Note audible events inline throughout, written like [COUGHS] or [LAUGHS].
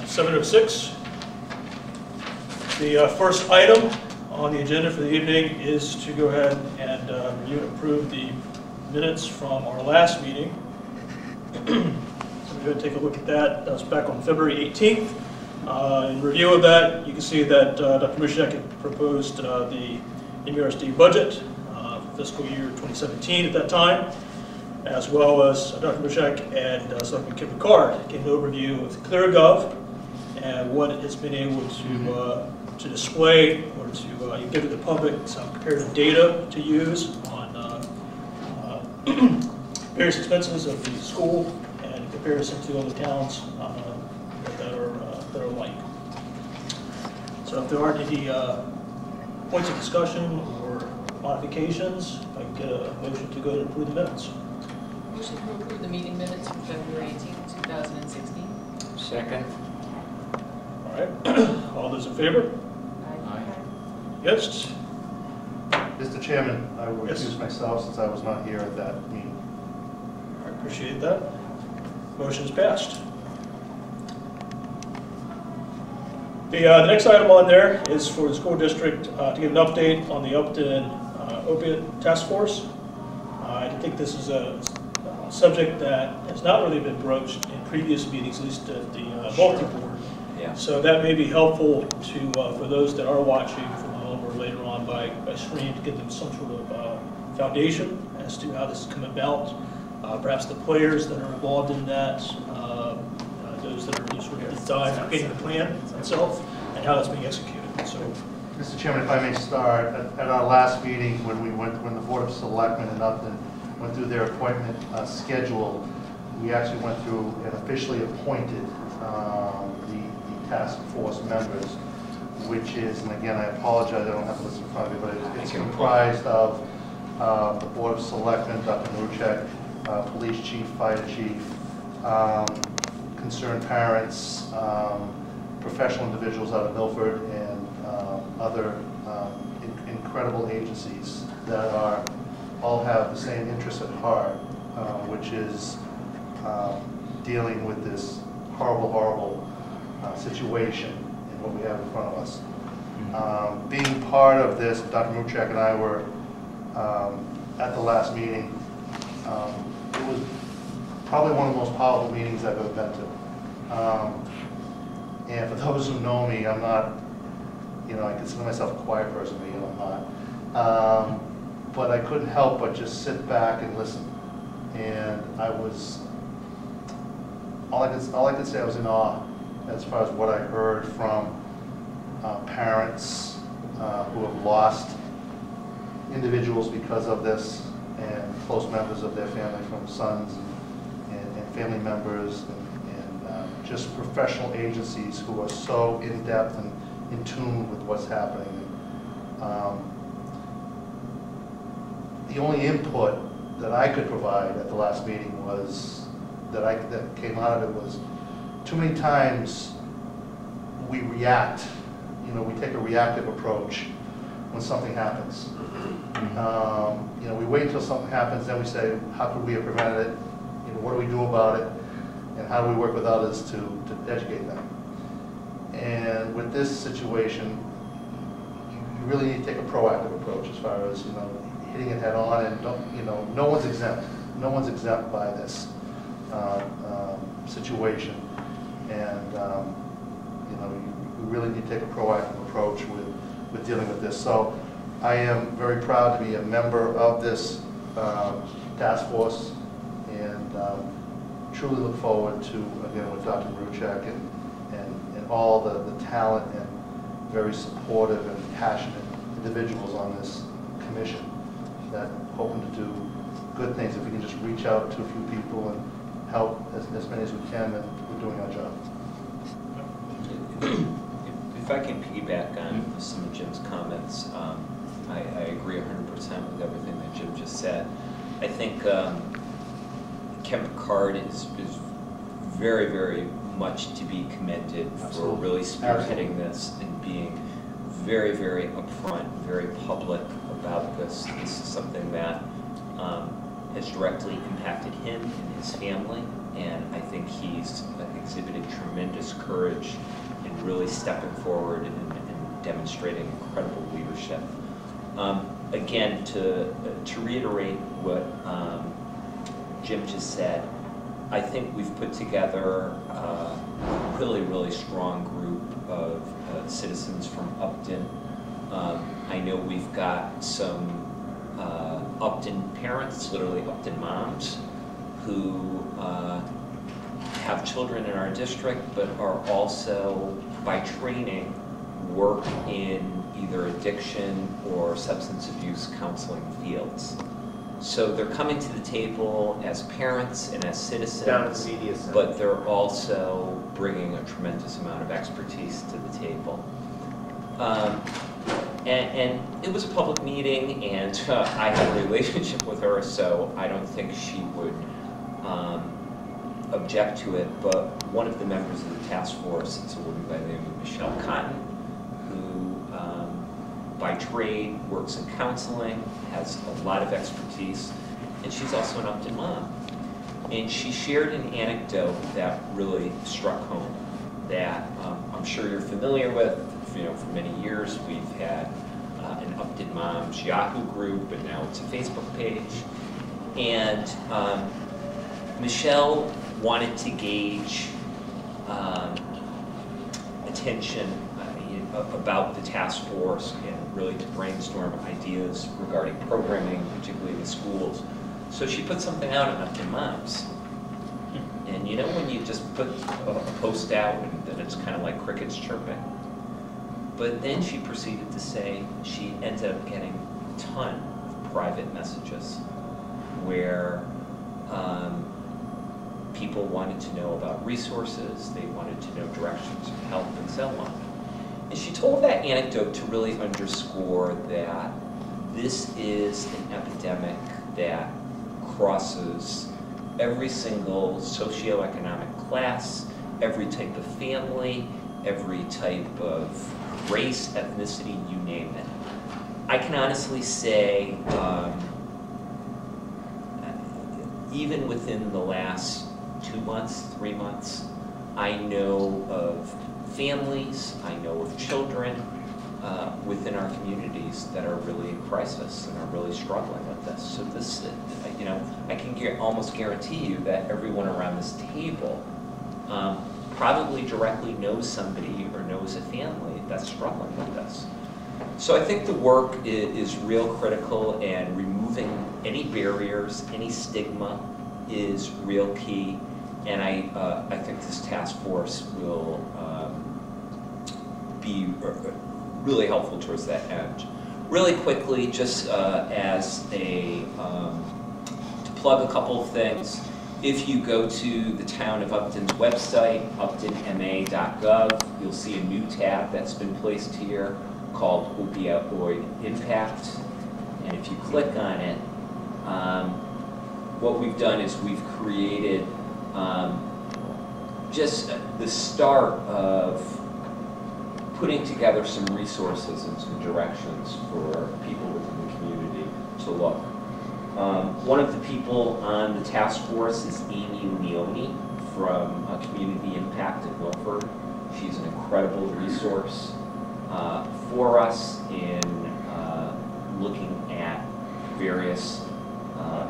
7:06. The uh, first item on the agenda for the evening is to go ahead and uh, review and approve the minutes from our last meeting. So we're going to take a look at that. That was back on February 18th. Uh, In review of that, you can see that uh, Dr. Mushak had proposed uh, the MUSD budget uh, for fiscal year 2017 at that time as well as Dr. Bishak and uh, Selectman Kim Picard gave an overview of ClearGov and what it's been able to, uh, to display or to uh, give to the public some comparative data to use on uh, uh, [CLEARS THROAT] various expenses of the school and in comparison to other towns uh, that are, uh, that are like. So if there aren't any uh, points of discussion or modifications, I can get a motion to go to approve the minutes. Motion to approve the meeting minutes from February 18, 2016. Second. All right, [CLEARS THROAT] all those in favor? Aye. Yes? Mr. Chairman, I will Yes. recuse myself since I was not here at that meeting. I appreciate that. Motion's passed. The, uh, the next item on there is for the school district uh, to get an update on the Upton uh, opiate task force. Uh, I think this is a subject that has not really been broached in previous meetings, at least at the uh, multi-board. Yeah. So that may be helpful to, uh, for those that are watching from home or later on by, by stream, to give them some sort of uh, foundation as to how this has come about. Uh, Perhaps the players that are involved in that, uh, uh, those that are sort of designing the plan itself, and how it's being executed. So, Mr. Chairman, if I may start, at at our last meeting, when we went, when the Board of Selectmen in Upton went through their appointment uh, schedule, we actually went through and officially appointed um, the the task force members, which is, and again, I apologize, I don't have the list in front of me, but it's- it's comprised of uh, the Board of Selectmen, Dr. Maruszczak, uh, Police Chief, Fire Chief, um, concerned parents, um, professional individuals out of Milford, and um, other um, in- incredible agencies that are, all have the same interest at heart, uh, which is um, dealing with this horrible, horrible uh, situation and what we have in front of us. Um, Being part of this, Dr. Maruszczak and I were um, at the last meeting. Um, It was probably one of the most powerful meetings I've ever been to. Um, And for [LAUGHS] those who know me, I'm not, you know, I consider myself a quiet person, but you know, I'm not. But I couldn't help but just sit back and listen. And I was, all I could, all I could say, I was in awe as far as what I heard from uh, parents uh, who have lost individuals because of this, and close members of their family, from sons and, and- and family members, and, and uh, just professional agencies who are so in-depth and in tune with what's happening. Um, The only input that I could provide at the last meeting was, that I, that came out of it was, too many times, we react, you know, we take a reactive approach when something happens. Um, You know, we wait until something happens, then we say, how could we have prevented it? You know, what do we do about it? And how do we work with others to, to educate them? And with this situation, you you really need to take a proactive approach as far as, you know, hitting it head on and don't, you know, no one's exempt. No one's exempt by this uh, um, situation. And, um, you know, you really need to take a proactive approach with, with dealing with this. So I am very proud to be a member of this um, task force and um, truly look forward to, again, with Dr. Maruszczak and, and, and all the, the talent and very supportive and passionate individuals on this commission that hoping to do good things. If we can just reach out to a few people and help as, as many as we can, then we're doing our job. If I can piggyback on some of Jim's comments, um, I, I agree 100% with everything that Jim just said. I think um, Ken Picard is, is very, very much to be commended for really spearheading this and being very, very upfront, very public about this. This is something that um, has directly impacted him and his family, and I think he's exhibited tremendous courage in really stepping forward and, and demonstrating incredible leadership. Um, again, to, to reiterate what um, Jim just said, I think we've put together uh, a really, really strong group of uh, citizens from Upton. Um, I know we've got some uh, Upton parents, literally Upton moms, who uh, have children in our district, but are also, by training, work in either addiction or substance abuse counseling fields. So they're coming to the table as parents and as citizens. But they're also bringing a tremendous amount of expertise to the table. Um, and, and it was a public meeting, and uh, I have a relationship with her, so I don't think she would um, object to it. But one of the members of the task force is a woman by the name of Michelle Cotton, who um, by trade works in counseling, has a lot of expertise, and she's also an Upton mom. And she shared an anecdote that really struck home, that um, I'm sure you're familiar with. You know, for many years, we've had uh, an Upton Moms Yahoo group, and now it's a Facebook page. And um, Michelle wanted to gauge um, attention uh, about the task force and really to brainstorm ideas regarding programming, particularly in the schools. So she put something out on Upton Moms. And you know when you just put a a post out and then it's kind of like crickets chirping? But then she proceeded to say she ended up getting a ton of private messages where um, people wanted to know about resources, they wanted to know directions help and so on. And she told that anecdote to really underscore that this is an epidemic that crosses every single socioeconomic class, every type of family, every type of race, ethnicity, you name it. I can honestly say, um, even within the last two months, three months, I know of families, I know of children uh, within our communities that are really in crisis and are really struggling with this. So this, you know, I can guar- almost guarantee you that everyone around this table um, probably directly knows somebody or knows a family that's struggling with this. So I think the work i- is real critical and removing any barriers, any stigma is real key. And I, uh, I think this task force will um, be uh, really helpful towards that end. Really quickly, just uh, as a, um, to plug a couple of things, if you go to the town of Upton's website, uptonma.gov, you'll see a new tab that's been placed here called opioid impact. And if you click on it, um, what we've done is we've created um, just the start of putting together some resources and some directions for people within the community to look. Um, one of the people on the task force is Amy Leone from uh, Community Impact in Milford. She's an incredible resource uh, for us in uh, looking at various uh,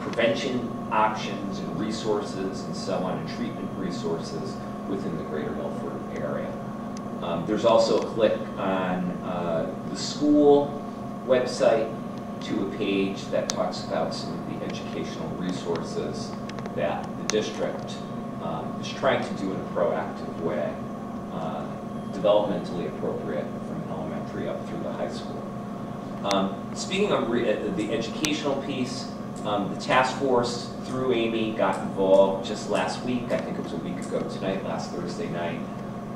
prevention options and resources and so on, and treatment resources within the greater Milford area. Um, There's also a click on uh, the school website to a page that talks about some of the educational resources that the district um, is trying to do in a proactive way, uh, developmentally appropriate from elementary up through the high school. Um, Speaking of uh, the educational piece, um, the task force through Amy got involved just last week, I think it was a week ago tonight, last Thursday night,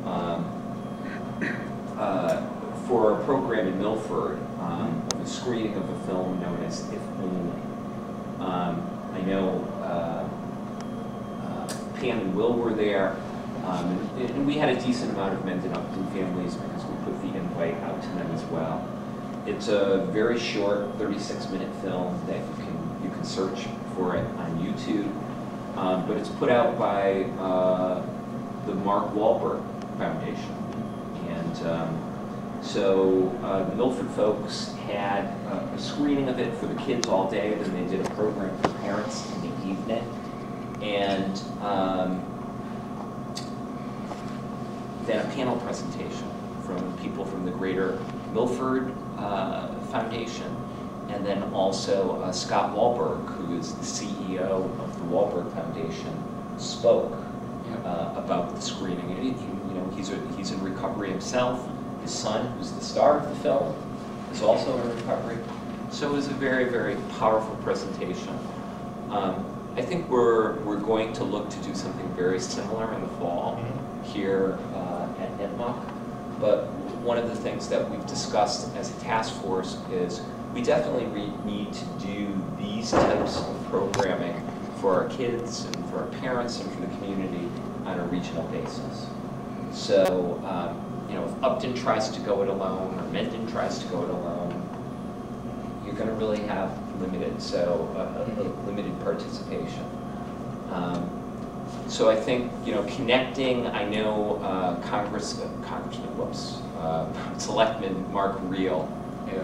um, uh, for a program in Milford, um, of a screening of a film known as If Only. Um, I know uh, uh, Pam and Will were there, um, and and we had a decent amount of Mendon Upton families because we put the invite out to them as well. It's a very short, 36-minute film that you can, you can search for it on YouTube. Um, But it's put out by uh, the Mark Wahlberg Foundation. And um, so uh, the Milford folks had uh, a screening of it for the kids all day, then they did a program for parents in the evening. And um, then a panel presentation from people from the Greater Milford uh, Foundation, and then also uh, Scott Wahlberg, who is the CEO of the Wahlberg Foundation, spoke uh, about the screening. And he, he- you know, he's, a, he's in recovery himself. His son, who's the star of the film, is also in recovery. So it was a very, very powerful presentation. Um, I think we're, we're going to look to do something very similar in the fall here uh, at Nipmuc. But one of the things that we've discussed as a task force is we definitely re- need to do these types of programming for our kids and for our parents and for the community on a regional basis. So, um, you know, if Upton tries to go it alone or Mendon tries to go it alone, you're going to really have limited, so, uh, uh, limited participation. Um, So I think, you know, connecting, I know uh, Congress, uh, Congressman, whoops, uh, [LAUGHS] Selectman Mark Reel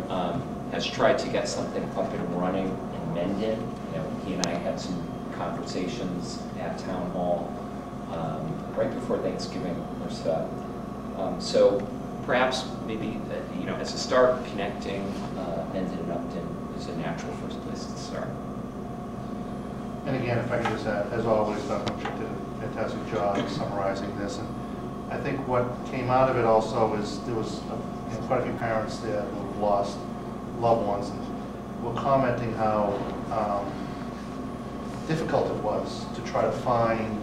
um, has tried to get something up and running in Mendon. You know, he and I had some conversations at Town Hall um, right before Thanksgiving or so. Um, So perhaps maybe, uh, you know, as a start, connecting uh, Mendon and Upton is a natural first place to start. And again, if I could just add, as always, Dr. Butcher did a fantastic job summarizing this. And I think what came out of it also is there was uh, you know, quite a few parents there who lost loved ones and were commenting how um, difficult it was to try to find,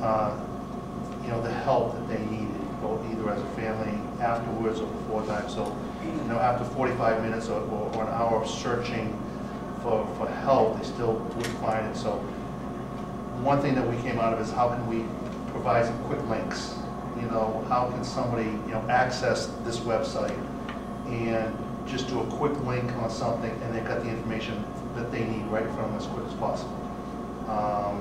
uh, you know, the help that they needed, either as a family afterwards or before time. So, you know, after 45 minutes or, or or an hour of searching for, for help, they still wouldn't find it. So one thing that we came out of is how can we provide some quick links? You know, how can somebody, you know, access this website and just do a quick link on something and they've got the information that they need right from as quick as possible. Um,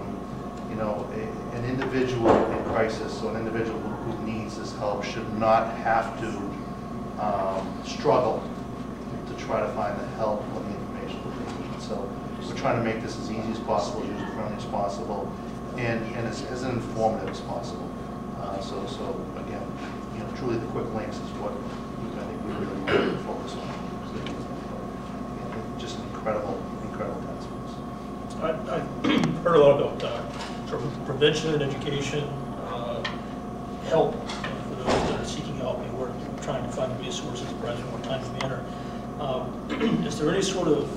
You know, a- an individual in crisis so an individual needs this help should not have to um, struggle to try to find the help or the information that they need. So we're trying to make this as easy as possible, user-friendly as possible, and, and as, as informative as possible. Uh, So, so again, you know, truly the quick links is what I think we really want to focus on. Just an incredible, incredible task force. I, I've [CLEARS THROAT] heard a lot about uh, prevention and education, help for those that are seeking help, and we're trying to find resources, in a more timely manner. Um, [CLEARS THROAT] Is there any sort of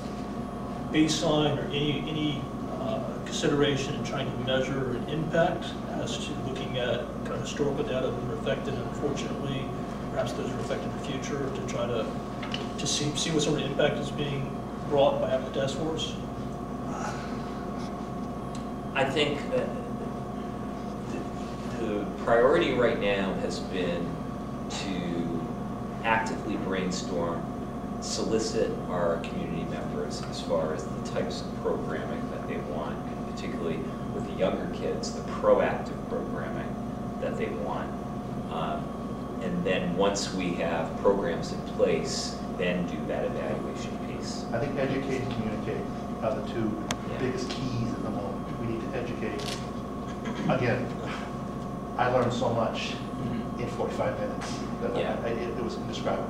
baseline or any, any uh, consideration in trying to measure an impact as to looking at kind of historical data that are affected, and unfortunately, perhaps those are affected in the future, to try to, to see, see what sort of impact is being brought by having the task force? I think the priority right now has been to actively brainstorm, solicit our community members as far as the types of programming that they want, and particularly with the younger kids, the proactive programming that they want. Um, And then once we have programs in place, then do that evaluation piece. I think educate and communicate are the two Yeah. biggest keys at the moment. We need to educate. Again, I learned so much in 45 minutes that Yeah. I- it it was indescribable.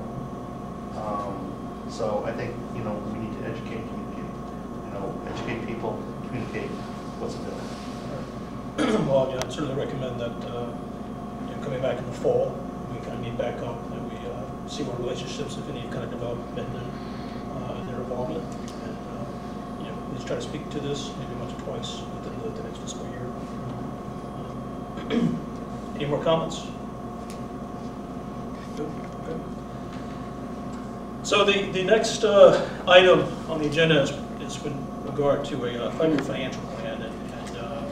Um, So I think, you know, we need to educate and communicate. You know, educate people, communicate what's available. [CLEARS THROAT] Well, yeah, I'd certainly recommend that, uh, you know, coming back in the fall, we kind of meet back up, and we uh, see what relationships, if any, have kind of developed in uh, their involvement. And, uh, you know, please try to speak to this maybe once or twice within the- the next fiscal year. [CLEARS THROAT] Any more comments? So the, the next uh, item on the agenda is, is with regard to a uh, five-year financial plan, and, and uh,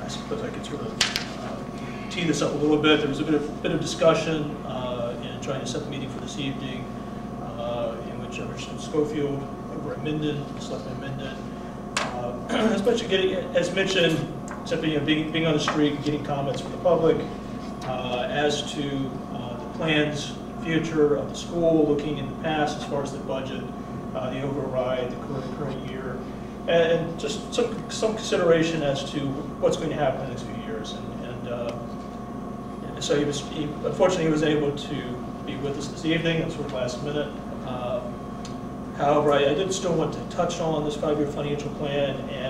I suppose I could sort of uh, tee this up a little bit. There was a bit of, bit of discussion uh, in trying to set the meeting for this evening, uh, in which Richard Schofield over at Mendon, Selectman Mendon, as as mentioned, simply, you know, being, being on the street, getting comments from the public uh, as to uh, the plans, future of the school, looking in the past as far as the budget, uh, the override, the current, current year, and just some, some consideration as to what's going to happen in the next few years. And, and uh, so he was, he, unfortunately, he was able to be with us this evening, it's sort of last minute. Um, However, I I did still want to touch on this five-year financial plan, and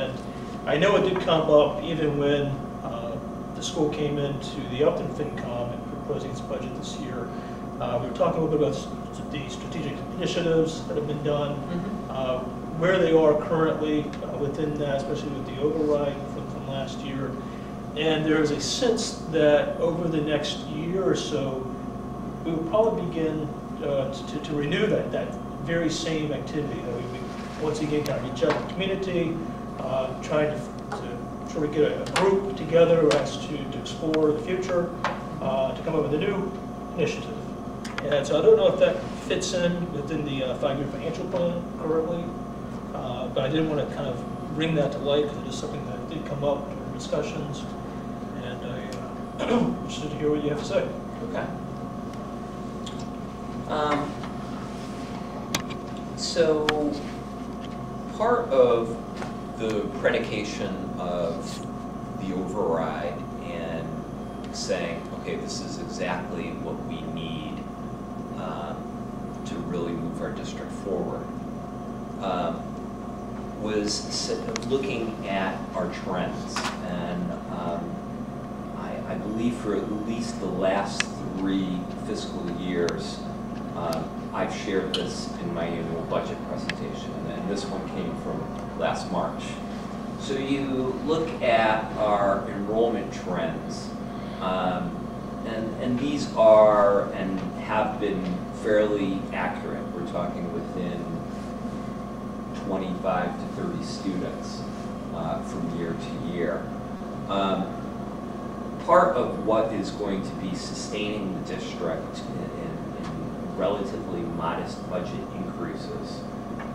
I know it did come up even when uh, the school came into the Upton FinCom and proposing its budget this year. Uh, We were talking a little bit about the strategic initiatives that have been done, Mhm. uh, where they are currently uh, within that, especially with the override from, from last year. And there is a sense that over the next year or so, we will probably begin uh, to, to renew that, that very same activity, that we, we once again kind of reach out to the community, uh, trying to, to sort of get a, group together as to, to explore the future, uh, to come up with a new initiative. And so I don't know if that fits in within the uh, five-year financial plan currently, uh, but I did want to kind of bring that to light because it is something that did come up during discussions, and I, uh, [CLEARS THROAT] interested to hear what you have to say. Okay. Um, So, part of the predication of the override and saying, okay, this is exactly what we need um, to really move our district forward, um, was looking at our trends. And um, I, I believe for at least the last three fiscal years, um, I've shared this in my annual budget presentation, and this one came from last March. So you look at our enrollment trends, um, and, and these are and have been fairly accurate. We're talking within 25 to 30 students uh, from year to year. Um, part of what is going to be sustaining the district in, in, in relatively modest budget increases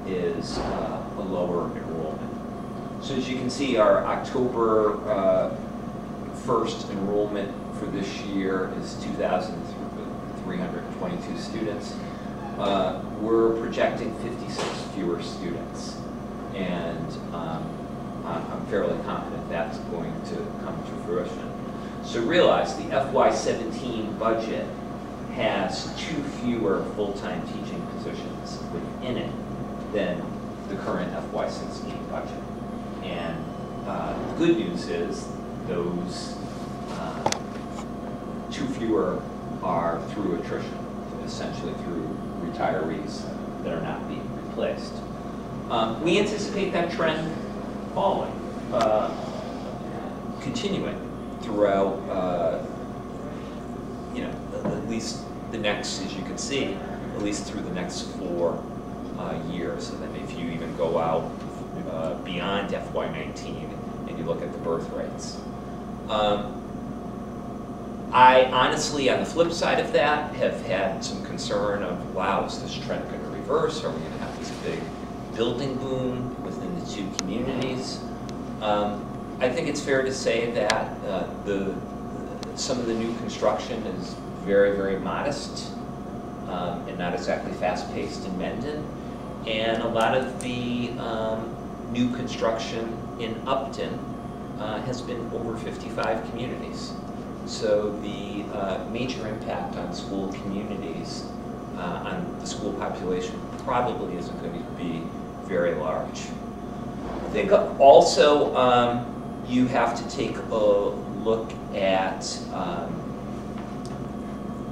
is uh, a lower enrollment. So as you can see, our October uh, 1st enrollment for this year is 2,322 students. Uh, we're projecting 56 fewer students. And um, I'm fairly confident that's going to come to fruition. So realize the FY17 budget has two fewer full-time teaching positions within it than the current FY16 budget. And uh, the good news is those uh, two fewer are through attrition, essentially through retirees that are not being replaced. Um, We anticipate that trend falling, uh, continuing throughout, uh, you know, at- at least the next, as you can see, at least through the next four uh, years. And then if you even go out uh, beyond FY19 and you look at the birth rates. Um, I honestly, on the flip side of that, have had some concern of, wow, is this trend going to reverse? Are we going to have this big building boom within the two communities? Um, I think it's fair to say that uh, the, some of the new construction is very, very modest um, and not exactly fast-paced in Mendon. And a lot of the um, new construction in Upton uh, has been over 55 communities. So the uh, major impact on school communities, uh, on the school population, probably isn't going to be very large. I think also um, you have to take a look at um,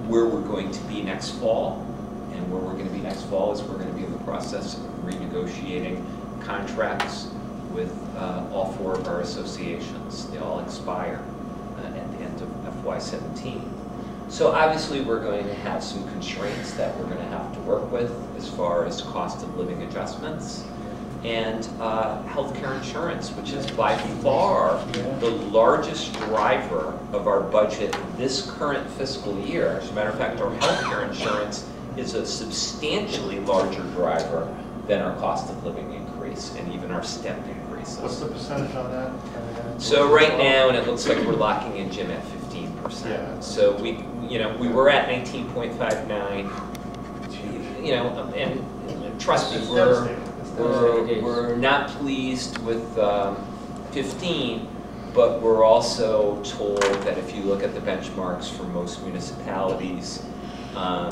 where we're going to be next fall. And where we're going to be next fall is we're going to be process of renegotiating contracts with uh, all four of our associations. They all expire uh, at the end of FY17. So obviously, we're going to have some constraints that we're going to have to work with as far as cost of living adjustments and uh, healthcare insurance, which is by far the largest driver of our budget this current fiscal year. As a matter of fact, our healthcare insurance is a substantially larger driver than our cost of living increase and even our step increase. basis. What's the percentage on that? So right now, and it looks like we're locking in Jim at fifteen Yeah. percent. So we, you know, we were at nineteen point five nine, you know, and trust me, we're, we're, we're not pleased with um, fifteen, but we're also told that if you look at the benchmarks for most municipalities um,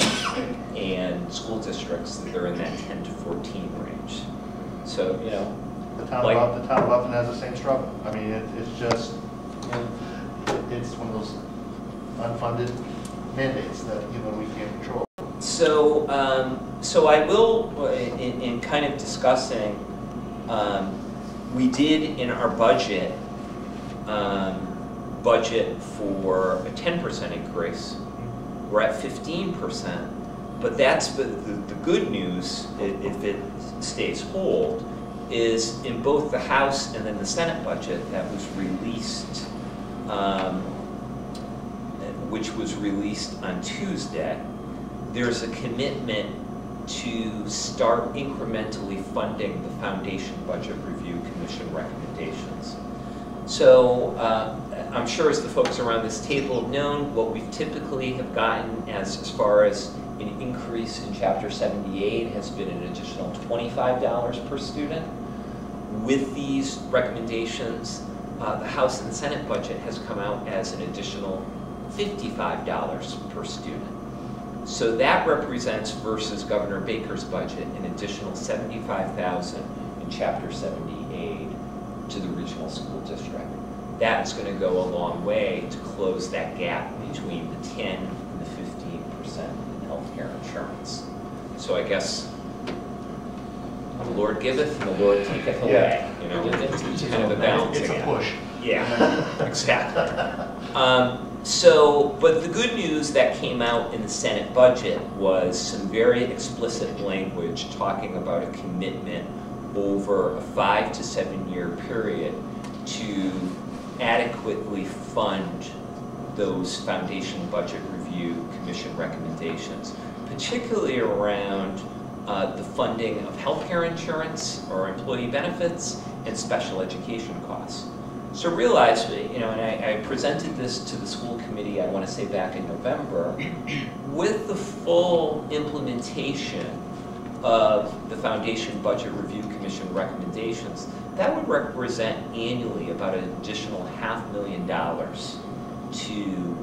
and school districts, that they're in that ten to fourteen range. So, you know, The town Like- of, the town of Upton has the same struggle. I mean, it, it's just, it's one of those unfunded mandates that, you know, we can't control. So, um, so I will, uh, in, in kind of discussing, um, we did in our budget, um, budget for a ten percent increase. We're at fifteen percent, but that's, the, the, the good news, if it stays whole, is in both the House and then the Senate budget that was released, um, which was released on Tuesday, there's a commitment to start incrementally funding the Foundation Budget Review Commission recommendations. So uh, I'm sure as the folks around this table have known, what we typically have gotten as, as far as an increase in Chapter 78 has been an additional $25 per student. With these recommendations, uh, the House and Senate budget has come out as an additional $55 per student. So that represents versus Governor Baker's budget, an additional seventy-five thousand in chapter 78 to the regional school district. That's gonna go a long way to close that gap between the ten and the fifteen percent in healthcare insurance. So I guess the Lord giveth and the Lord taketh away, Yeah. you know, it's it's kind of a balancing It's a push. Yeah, [LAUGHS] exactly. Um, so, but the good news that came out in the Senate budget was some very explicit language talking about a commitment over a five to seven year period to adequately fund those Foundation Budget Review Commission recommendations, particularly around uh, the funding of healthcare insurance or employee benefits and special education costs. So realize, you know, and I, I presented this to the school committee, I want to say back in November, with the full implementation of the Foundation Budget Review Commission recommendations, that would represent annually about an additional half million dollars to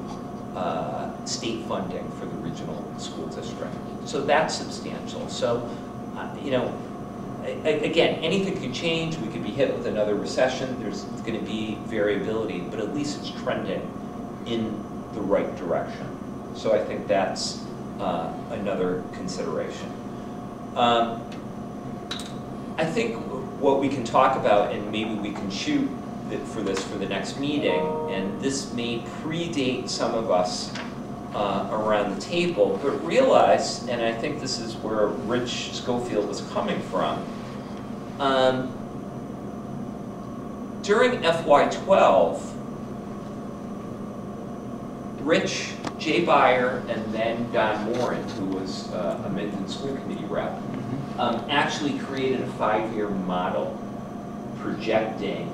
uh, state funding for the regional school district. So that's substantial. So, uh, you know, again, anything could change, we could be hit with another recession, there's gonna be variability, but at least it's trending in the right direction. So I think that's uh, another consideration. Um, I think what we can talk about, and maybe we can shoot for this for the next meeting, and this may predate some of us uh, around the table, but realize, and I think this is where Rich Schofield was coming from, um, during FY twelve, Rich, Jay Byer, and then Don Moran, who was uh, a Mendon School Committee rep, um, actually created a five-year model projecting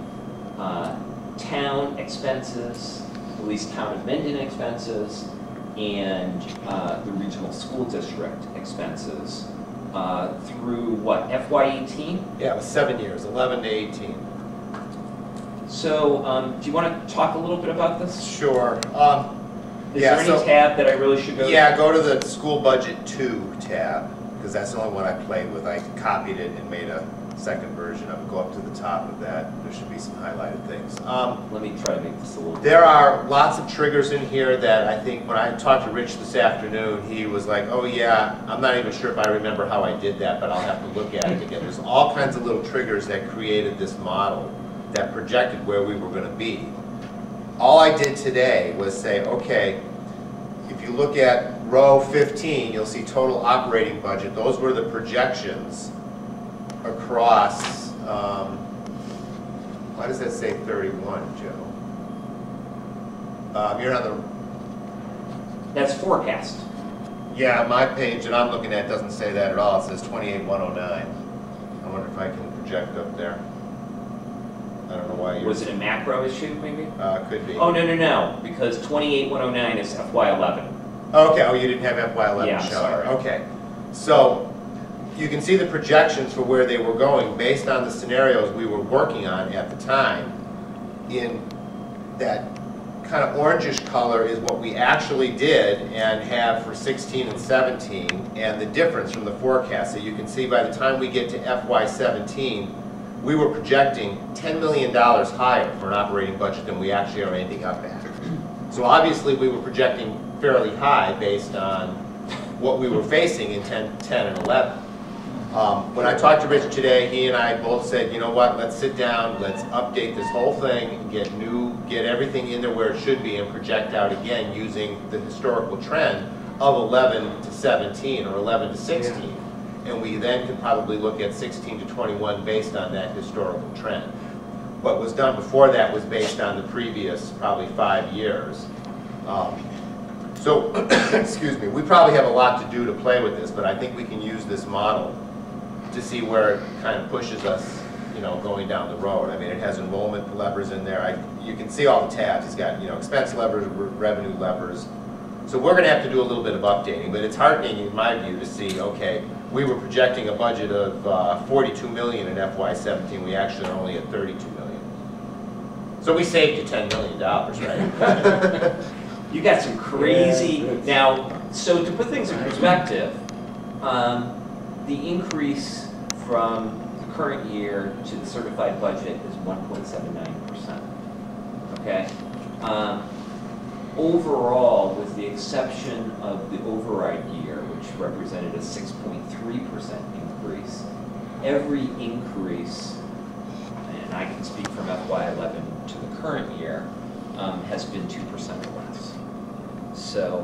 uh, town expenses, at least town of Mendon expenses, and uh, the regional school district expenses uh, through what, FY eighteen? Yeah, it was seven years, 11 to 18. So, um, do you want to talk a little bit about this? Sure. Um, Is Yeah, there any so- tab that I really should go to? Yeah, go to the school budget two tab, because that's the only one I played with. I copied it and made a second version of it. Go up to the top of that, there should be some highlighted things. Um, Let me try to make this a little. There are lots of triggers in here that I think, when I talked to Rich this afternoon, he was like, oh yeah, I'm not even sure if I remember how I did that, but I'll have to look at it again. There's all kinds of little triggers that created this model that projected where we were gonna be. All I did today was say, okay, if you look at row 15, you'll see total operating budget. Those were the projections across, um, why does that say 31, Joe? Um, You're on the, That's forecast. yeah, my page that I'm looking at doesn't say that at all. It says 28109. I wonder if I can project up there. I don't know why. Was it a macro issue, maybe? Uh, could be. Oh, no, no, no, because 28109 is FY eleven. Okay, oh, you didn't have FY eleven Yeah, showing. sorry. Okay. So you can see the projections for where they were going based on the scenarios we were working on at the time. In that kind of orangish color is what we actually did and have for 16 and 17 and the difference from the forecast. So you can see by the time we get to FY '17, we were projecting $10 million higher for an operating budget than we actually are ending up at. So obviously, we were projecting fairly high based on what we were facing in 10, 10 and 11. Um, When I talked to Rich today, he and I both said, you know what, let's sit down, let's update this whole thing, get new, get everything in there where it should be and project out again using the historical trend of 11 to 17 or 11 to 16. And we then could probably look at 16 to 21 based on that historical trend. What was done before that was based on the previous probably five years. Um, So, [COUGHS] excuse me, we probably have a lot to do to play with this, but I think we can use this model to see where it kind of pushes us, you know, going down the road. I mean, it has enrollment levers in there. I, you can see all the tabs. It's got, you know, expense levers, re- revenue levers. So we're gonna have to do a little bit of updating, but it's heartening in my view to see, okay, we were projecting a budget of uh, 42 million in FY '17. We actually are only at 32 million. So we saved you $10 million, right? [LAUGHS] [LAUGHS] You got some crazy, Yeah, now, so to put things in perspective, um, the increase from the current year to the certified budget is one point seven nine percent. Okay? Um, Overall, with the exception of the override year, which represented a six point three percent increase, every increase, and I can speak from FY eleven to the current year, um, has been two percent or less. So,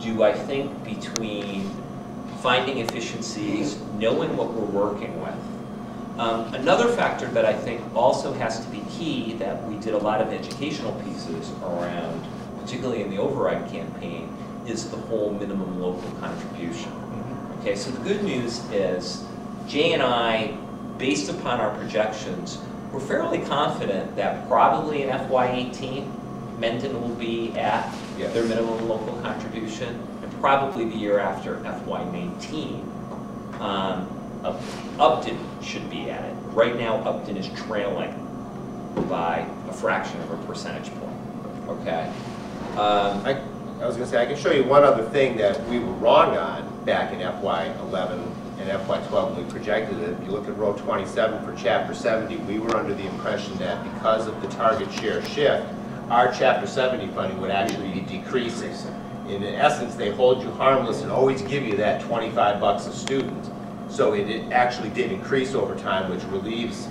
do I think between finding efficiencies, knowing what we're working with, um, another factor that I think also has to be key, that we did a lot of educational pieces around, particularly in the override campaign, is the whole minimum local contribution. Okay, so the good news is, Jay and I, based upon our projections, we're fairly confident that probably in FY eighteen, Mendon will be at Yes. their minimum local contribution, and probably the year after FY nineteen, um, Upton should be at it. Right now, Upton is trailing by a fraction of a percentage point, okay? Um, I, I was gonna say, I can show you one other thing that we were wrong on back in FY eleven and FY twelve when we projected it. If you look at row twenty-seven for chapter seventy, we were under the impression that because of the target share shift, our chapter seventy funding would actually be decreasing. In essence, they hold you harmless and always give you that twenty-five bucks a student. So it, it actually did increase over time, which relieves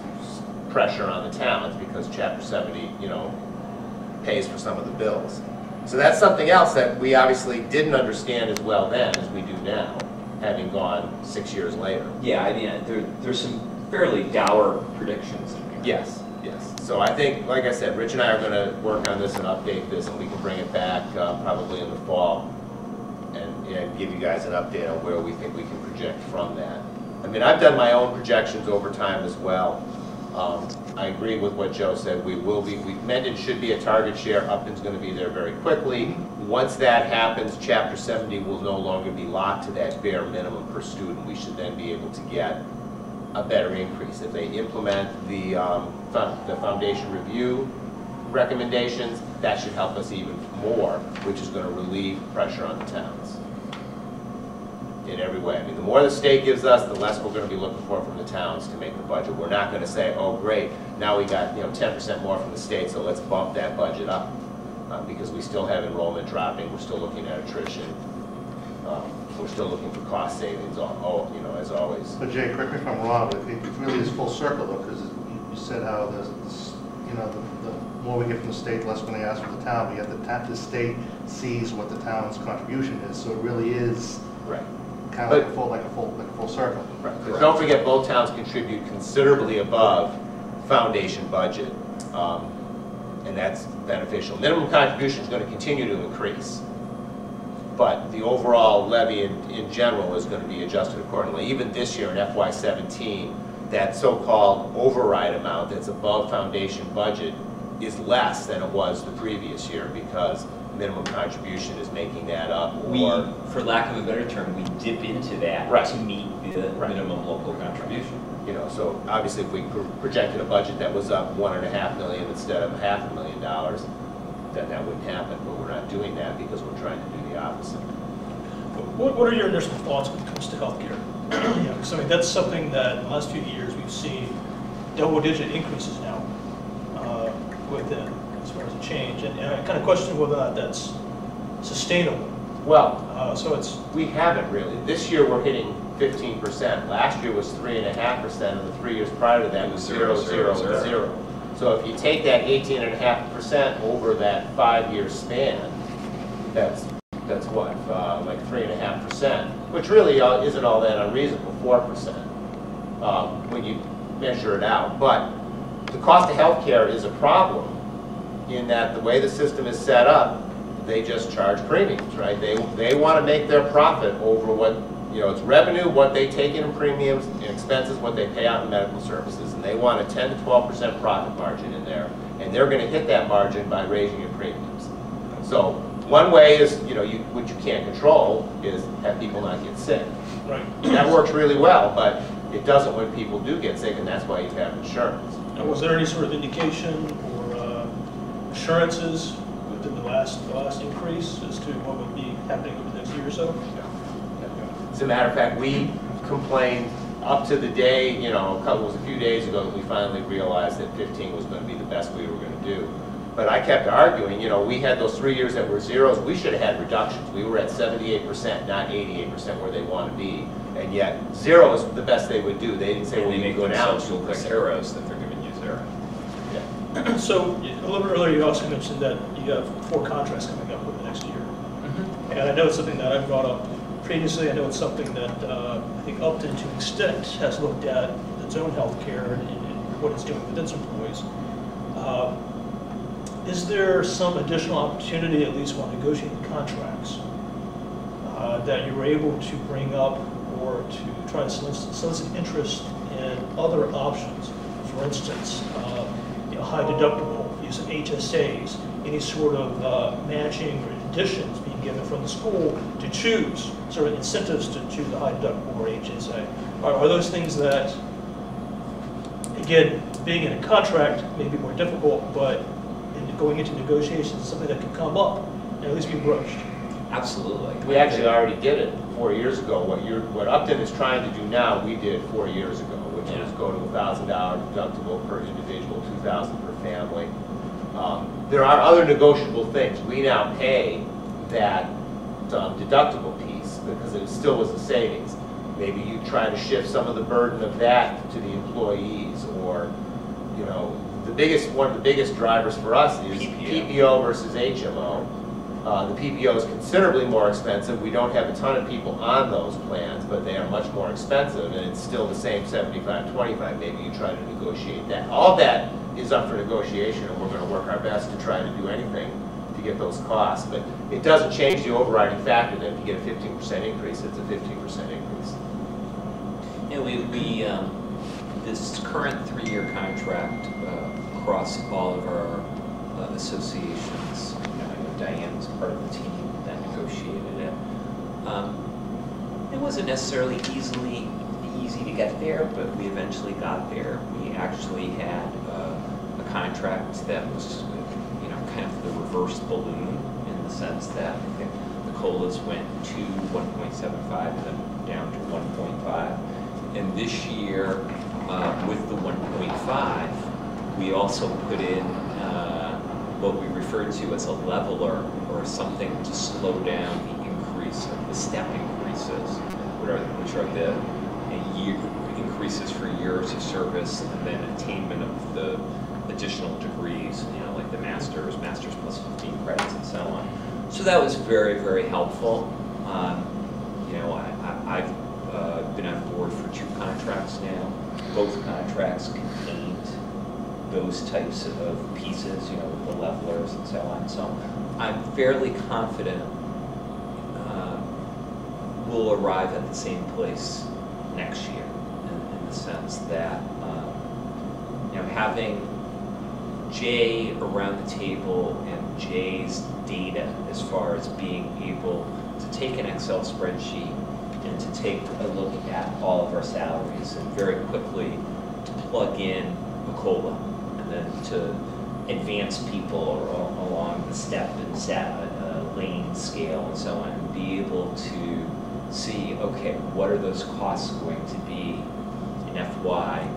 pressure on the towns because chapter seventy, you know, pays for some of the bills. So that's something else that we obviously didn't understand as well then as we do now, having gone six years later. Yeah, I mean, there, there's some fairly dour predictions. Yes. So I think, like I said, Rich and I are gonna work on this and update this, and we can bring it back uh, probably in the fall and, and give you guys an update on where we think we can project from that. I mean, I've done my own projections over time as well. Um, I agree with what Joe said, we will be, we, Mendon should be a target share, Upton's gonna be there very quickly. Once that happens, chapter seventy will no longer be locked to that bare minimum per student, we should then be able to get a better increase. If they implement the, um, the foundation review recommendations, that should help us even more, which is gonna relieve pressure on the towns in every way. I mean, the more the state gives us, the less we're gonna be looking for from the towns to make the budget. We're not gonna say, oh, great, now we got, you know, ten percent more from the state, so let's bump that budget up. Uh, because we still have enrollment dropping, we're still looking at attrition, um, we're still looking for cost savings, all, all, you know, as always. But Jay, correct me if I'm wrong, but it really is full circle though, because you said how the, you know, the, the more we get from the state, less we're gonna ask from the town, but yet the ta, the state sees what the town's contribution is, so it really is Right. kind of like a full, like a full, like a full circle. Don't forget, both towns contribute considerably above foundation budget, um, and that's beneficial. Minimum contribution is going to continue to increase, but the overall levy in, in general is going to be adjusted accordingly. Even this year in FY seventeen, that so-called override amount that's above foundation budget is less than it was the previous year because minimum contribution is making that up We, or, for lack of a better term, we dip into that Right. to meet the Right. minimum local contribution. you know, so obviously if we projected a budget that was up one and a half million instead of half a million dollars, then that wouldn't happen, but we're not doing that because we're trying to do the opposite. What, what are your initial thoughts when it comes to healthcare? [CLEARS THROAT] You know, 'cause I mean, that's something that in the last few years, we've seen double-digit increases now uh, within, as far as a change. And and I kind of question whether or not that's sustainable. Well, Uh, So it's, We haven't really. This year, we're hitting fifteen percent. Last year was three and a half percent, and the three years prior to that was zero, zero, Zero, zero, zero. So if you take that eighteen and a half percent over that five-year span, that's, that's what, uh, like three and a half percent, which really uh, isn't all that unreasonable, four percent, um, when you measure it out. But the cost of healthcare is a problem in that the way the system is set up, they just charge premiums, right? They, they want to make their profit over what, you know, it's revenue, what they take in in premiums, and expenses, what they pay out in medical services. And they want a 10 to 12% profit margin in there. And they're going to hit that margin by raising your premiums. So one way is, you know, you, what you can't control is have people not get sick. right. That works really well, but it doesn't when people do get sick, and that's why you have insurance. Now, was there any sort of indication or uh, assurances within the last, the last increase as to what would be happening over the next year or so? As a matter of fact, we complained up to the day, you know, a couple, it was a few days ago that we finally realized that 15 was going to be the best we were going to do. But I kept arguing, you know, we had those three years that were zeros, we should have had reductions. We were at 78%, not 88% where they want to be. And yet, zero is the best they would do. They didn't say, And well, they you make can go down themselves look like 2%. that they're giving you zero. Yeah. So a little bit earlier, you also mentioned that you have four contracts coming up over the next year. Mm-hmm. And I know it's something that I've brought up previously, I know it's something that uh, I think Upton to extent has looked at its own healthcare and and what it's doing with its employees. Uh, Is there some additional opportunity, at least while negotiating contracts, uh, that you were able to bring up or to try to solicit solicit interest in other options? For instance, uh, you know, high deductible, use of HSAs, any sort of uh, matching or additions given from the school to choose, sort of incentives to choose the high deductible or HSA. Are are those things that, again, being in a contract may be more difficult, but in going into negotiations, is something that can come up and at least be broached? Absolutely. We actually already did it four years ago. What you're, what Upton is trying to do now, we did four years ago, which is go to a thousand dollar deductible per individual, two thousand per family. Um, There are other negotiable things. We now pay that um, deductible piece because it still was a savings. Maybe you try to shift some of the burden of that to the employees or, you know, the biggest, one of the biggest drivers for us is PPO. PPO versus HMO. Uh, The PPO is considerably more expensive. We don't have a ton of people on those plans, but they are much more expensive, and it's still the same 75, 25. Maybe you try to negotiate that. All that is up for negotiation, and we're going to work our best to try to do anything to get those costs. But it doesn't change the overriding factor that if you get a 15% increase, it's a 15% increase. Yeah, we, we, um, this current three-year contract, uh, across all of our uh, associations, you know, I know Diane was part of the team that negotiated it. Um, It wasn't necessarily easily, easy to get there, but we eventually got there. We actually had uh, a contract that was, kind of the reverse balloon in the sense that I think the COLAs went to 1.75 and then down to 1.5. And this year, uh, with the 1.5, we also put in uh, what we refer to as a leveler or something to slow down the increase, of the step increases, which are, which are the year, increases for years of service and then attainment of the additional degrees, you know, like the master's, master's plus 15 credits and so on. So that was very, very helpful. Um, you know, I, I've uh, been on board for two contracts now. Both contracts contained those types of pieces, you know, with the levelers and so on. So I'm fairly confident um, we'll arrive at the same place next year. in, and the sense that, um, you know, having Jay around the table and Jay's data as far as being able to take an Excel spreadsheet and to take a look at all of our salaries and very quickly to plug in a COLA and then to advance people along the step and sa uh, lane scale and so on, and be able to see, okay, what are those costs going to be in FY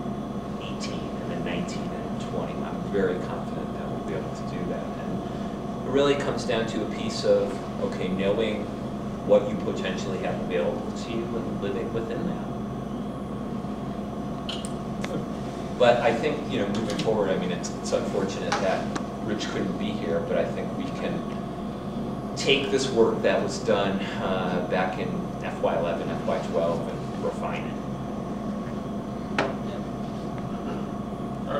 eighteen and then nineteen and twenty? I'm very confident that we'll be able to do that. And it really comes down to a piece of, okay, knowing what you potentially have available to you and living within that. But I think, you know, moving forward, I mean, it's, it's unfortunate that Rich couldn't be here, but I think we can take this work that was done uh, back in FY eleven, FY twelve, and refine it.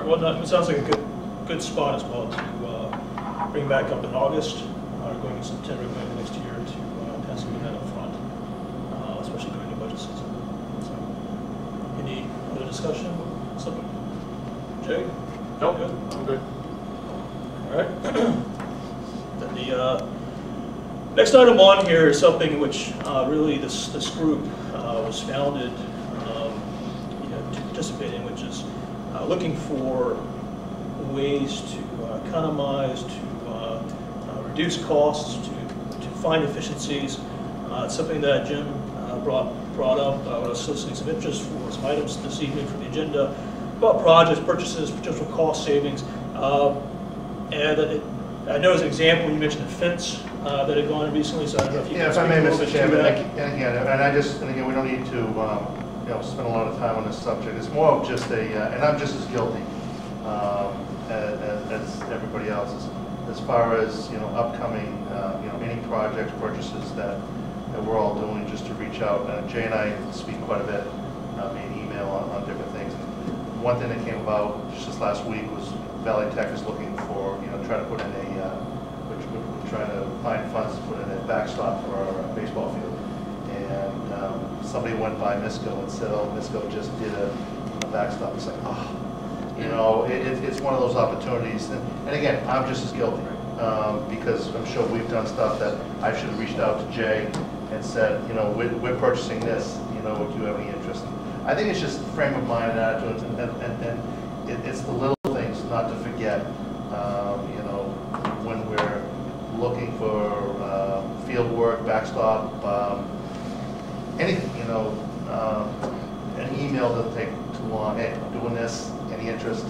All right, well, that sounds like a good, good spot as well to uh, bring back up in August, or going in September, going next year to uh, have some that up front, uh, especially during the budget season. So, Any other discussion? Something? Jay? Nope, Good? I'm good. All right. [CLEARS THROAT] Then the uh, next item on here is something which uh, really this, this group uh, was founded um, you know, to participate in, which is uh, looking for ways to uh, economize, to uh, uh, reduce costs, to, to find efficiencies. Uh, It's something that Jim uh, brought, brought up, uh, was soliciting some interest for some items this evening for the agenda about projects, purchases, potential cost savings. Uh, And it- I know as an example, you mentioned the fence uh, that had gone recently, so I don't know if you Yeah, can if I may, Mr. Chairman, again, and I just, and again, we don't need to, um, you know, spend a lot of time on this subject. It's more of just a, uh, and I'm just as guilty um, as as everybody else is, as far as, you know, upcoming, uh, you know, any projects, purchases that that we're all doing, just to reach out. Uh, Jay and I speak quite a bit, uh, via email on on different things. One thing that came about just this last week was Valley Tech is looking for, you know, trying to put in a, uh, which we're we're trying to find funds to put in a backstop for our uh, baseball field. Somebody went by Misco and said, oh, Misco just did a a backstop. It's like, oh, you know, it, it- it's one of those opportunities. And and again, I'm just as guilty, um, because I'm sure we've done stuff that I should have reached out to Jay and said, you know, we're, we're purchasing this, you know, would you have any interest? I think it's just frame of mind and attitude, and, and, and it- it's the little things not to forget, um, you know, when we're looking for uh, field work, backstop, um, know, um, an email doesn't take too long, hey, I'm doing this, any interest?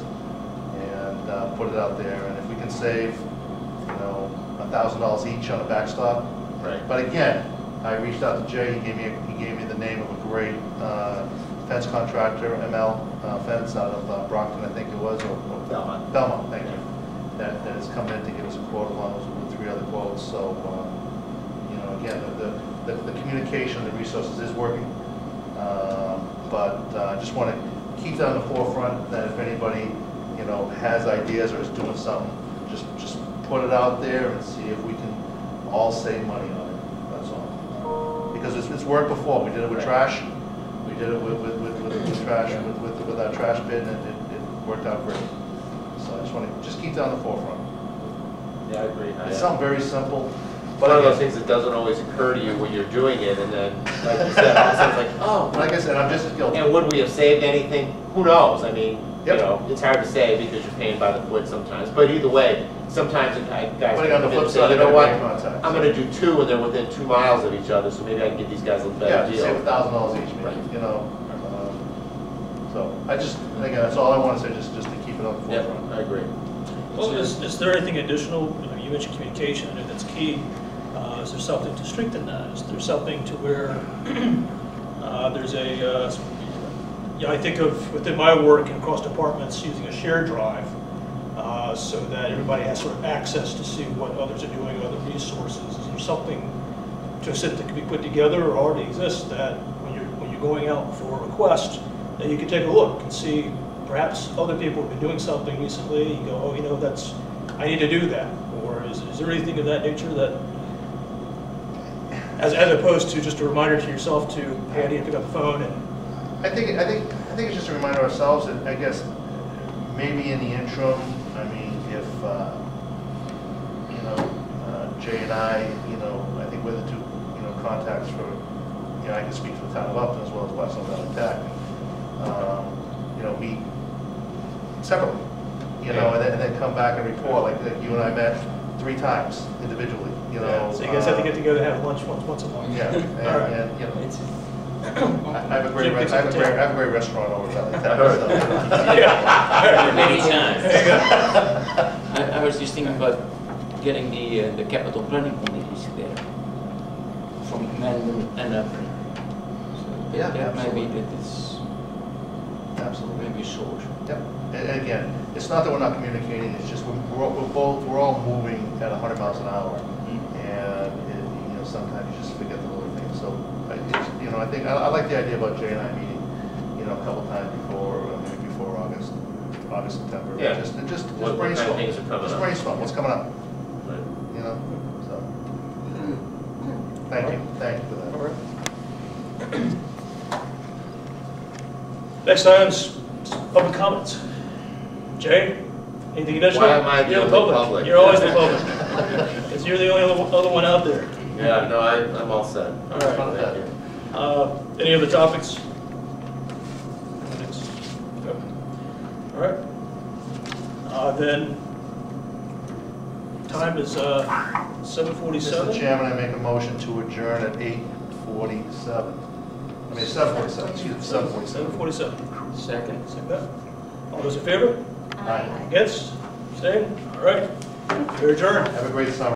And uh, put it out there, and if we can save, you know, a thousand dollars each on a backstop. Right. But again, I reached out to Jay, he gave me, he gave me the name of a great uh, fence contractor, ML uh, Fence out of uh, Brockton, I think it was, or. or- Belmont. Belmont, thank you. That, that has come in to give us a quote along with three other quotes, so, um, you know, again, the, the, the communication, the resources is working. Um, But uh, I just want to keep that on the forefront, that if anybody, you know, has ideas or is doing something, just, just put it out there and see if we can all save money on it, that's all. Because it's, it's worked before, we did it with trash, we did it with, with, with, with with trash, with, with, with our trash bin, and it, it worked out great. So I just want to, just keep that on the forefront. Yeah, I agree. It sounds very simple, It's one of those things that doesn't always occur to you when you're doing it, and then, like you said, all of a sudden it's like, oh. like I said, I'm just as guilty. And would we have saved anything? Who knows? I mean, you Yep. know, it's hard to say because you're paying by the foot sometimes. But either way, sometimes it- I- guys Putting on the come in and flip say, side, you know I what? gotta make contact. I'm gonna do two and they're within two miles of each other, so maybe I can get these guys a little Yeah, better save a deal. thousand dollars each, Right. you know. um, So I just, and again, that's all I want to say, just, just to keep it on the Yep, forefront. I agree. Well, is, is there anything additional, you know, you mentioned communication, I know that's key. Uh, Is there something to strengthen that? Is there something to where [CLEARS THROAT] uh, there's a, uh, yeah, I think of, within my work and across departments, using a shared drive uh, so that everybody has sort of access to see what others are doing, other resources. Is there something to a set that can be put together or already exists that when you're, when you're going out for a request, that you can take a look and see perhaps other people have been doing something recently, you go, oh, you know, that's, I need to do that. Or is, is there anything of that nature that, as, as opposed to just a reminder to yourself to, hey, I need to pick up the phone and, I think, I think I think it's just a reminder ourselves, and I guess, maybe in the interim, I mean, if, uh, you know, uh, Jay and I, you know, I think we're the two, you know, contacts for, you know, I can speak for the town of Upton as well as Westland Valley Tech. Um, You know, meet separately, you know, and then, and then come back and report, like, like you and I met three times individually, you know. So you guys have to uh, get together, have lunch once, once a month. Yeah, and, All right. and, you know, It's, I I have a great, Jim re- I have a it great, down. I have a great restaurant over Valley Tech, so. Yeah. Many [LAUGHS] times. There you go. I, I was just thinking about getting the, uh, the capital planning committees there from Mendon and Upton. So Yeah, that- That may be absolutely. that it's Absolutely. maybe a source. Yep, and and again, it's not that we're not communicating, it's just we're, we're all- we're both, we're all moving at hundred miles an hour. And, it- you know, sometimes you just forget the little things, so, I, it's, you know, I think, I, I like the idea about Jay and I meeting, you know, a couple times before, uh, maybe before August, August, September. Yeah. Just, just, just What- what kind of things are coming Just up? brainstorm, what's coming up, Right. you know, so. Thank you, thank you for that. All right. Next item's public comments. Jay, anything additional? Why am I the You're only public? You're always the [LAUGHS] public. Because you're the only other other one out there. Yeah, no, I, I'm all set. All right. Thank you. Uh, Any other topics? Okay. All right. Uh, Then, time is uh, Mr. 7:47. Chairman, I make a motion to adjourn at eight forty-seven. I mean, seven forty-seven, excuse me, seven forty-seven. 7:47. Second. Second that. All those in favor? Aye. Against? Staying? All right. You're adjourned. Have a great summer.